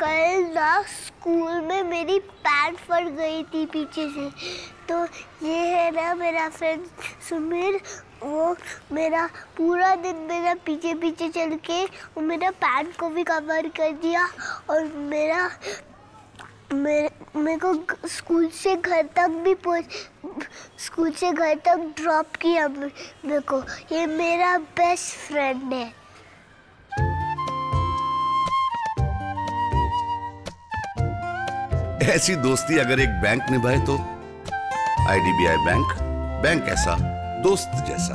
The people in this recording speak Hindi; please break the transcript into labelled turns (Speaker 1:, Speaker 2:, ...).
Speaker 1: कल ना स्कूल में मेरी पैंट फट गई थी पीछे से। तो ये है ना मेरा फ्रेंड सुमीर, वो मेरा पूरा दिन मेरा पीछे पीछे चल के वो मेरा पैंट को भी कवर कर दिया और मेरा, मेरे मेरे को स्कूल से घर तक भी पहुँच, स्कूल से घर तक ड्रॉप किया मेरे को। ये मेरा बेस्ट फ्रेंड है।
Speaker 2: ऐसी दोस्ती अगर एक बैंक निभाए तो आईडीबीआई बैंक बैंक ऐसा दोस्त जैसा।